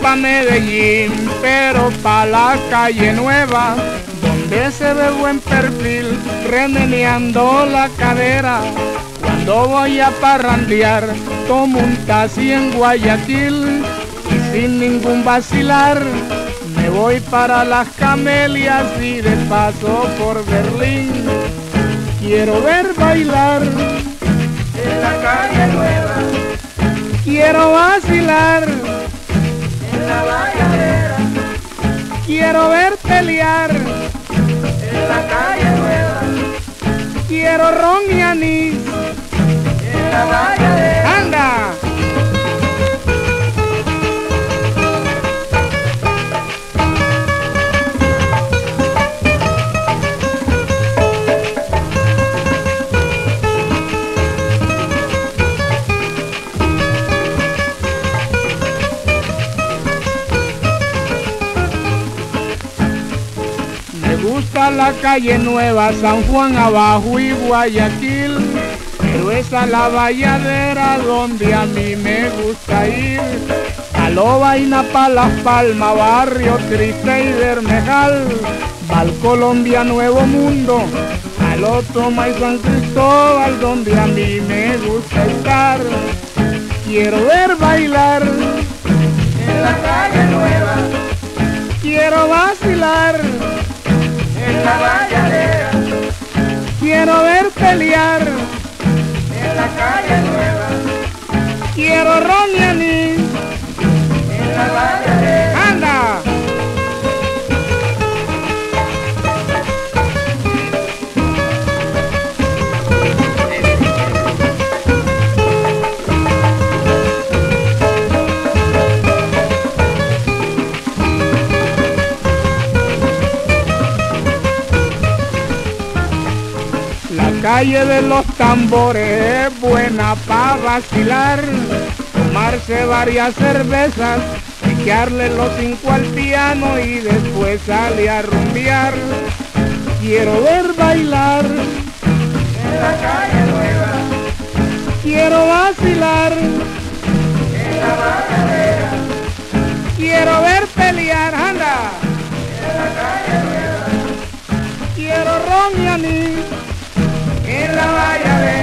pa' Medellín, pero pa' la calle nueva, donde se ve buen perfil, remeneando la cadera. Cuando voy a parrandear, tomo un taxi en Guayaquil y sin ningún vacilar, me voy para las camelias y de paso por Berlín. Quiero ver bailar en la calle nueva, quiero vacilar la valladera, quiero ver pelear. En la calle nueva, quiero ron y anís. En la gusta la calle nueva, San Juan abajo y Guayaquil, pero esa es la valladera donde a mí me gusta ir. Aló vaina pa' Las Palmas, barrio triste y Bermejal, Val Colombia, Nuevo Mundo, al otro y San Cristóbal, donde a mí me gusta estar. Quiero ver bailar, En la calle nueva, quiero vacilar, en la valladera, quiero ver pelear. en la calle nueva, Quiero ron La calle de los tambores es buena para vacilar, tomarse varias cervezas, piquearle los cinco al piano y después salir a rumbear. Quiero ver bailar, En la calle nueva, quiero vacilar, en la valladera, quiero ver pelear, anda. en la calle nueva, Quiero ron en la valla de